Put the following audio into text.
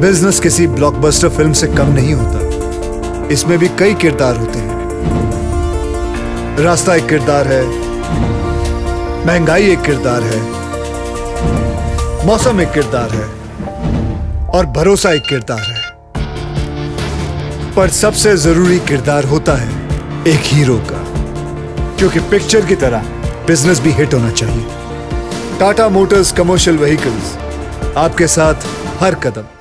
Business किसी blockbuster film से कम नहीं होता। इसमें भी कई किरदार होते हैं। रास्ता एक किरदार है, महँगाई एक किरदार है, मौसम एक किरदार है, और भरोसा एक किरदार है। पर सबसे ज़रूरी किरदार होता है एक हीरो का, क्योंकि पिक्चर की तरह बिज़नेस भी हिट होना चाहिए। टाटा मोटर्स कमर्शियल व्हीकल्स आपके साथ हर कदम।